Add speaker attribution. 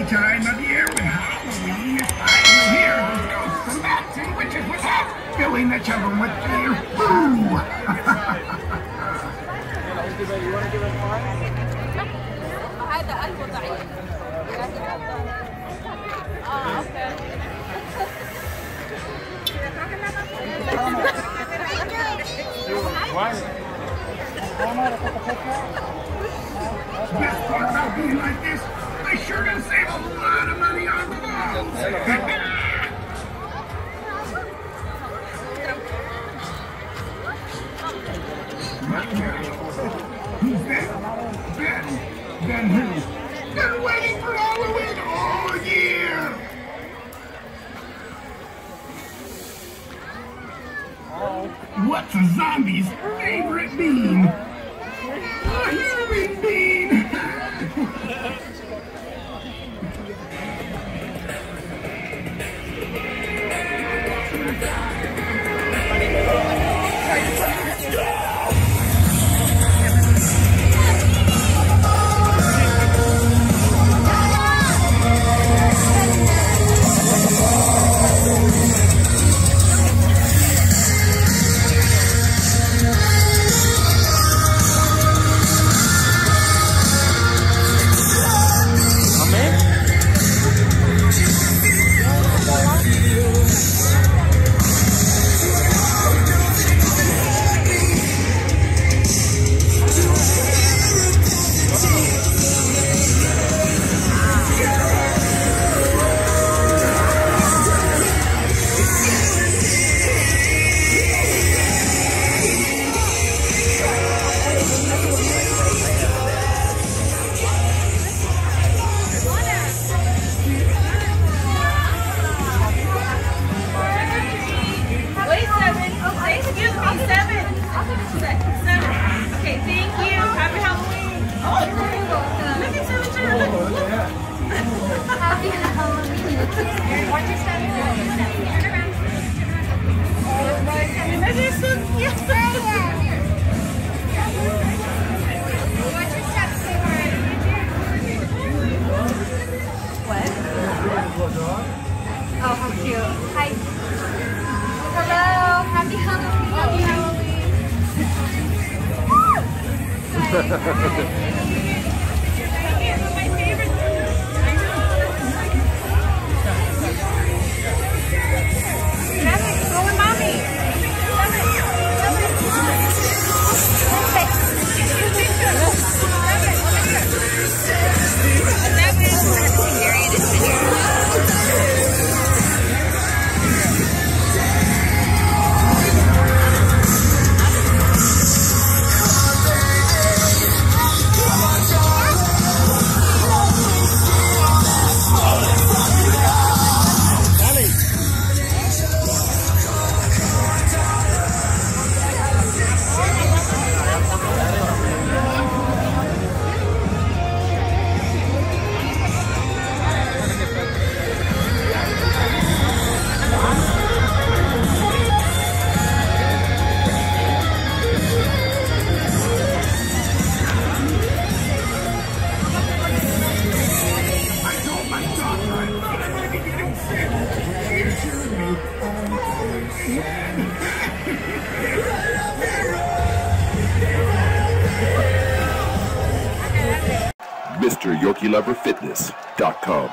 Speaker 1: time of year with Halloween is finally here. Those ghosts and bats and witches with that filling the children with fear. Boo! Part about being like this I sure gonna save a lot of money on clothes. Who's that? Ben. Ben who? Been waiting for Halloween all year. What's a zombie's favorite bean? A human bean.
Speaker 2: Wait, Seven. Okay, thank you. Happy Halloween. Oh, look at seven. Turn around. Look. Oh, happy Halloween. Watch your step. Turn around. That is so cute. Watch your step, sweetheart. What? Oh, how cute. Hi. Hello, happy Halloween. Happy
Speaker 1: ハハハハ!
Speaker 3: MrYorkieLoverFitness.com.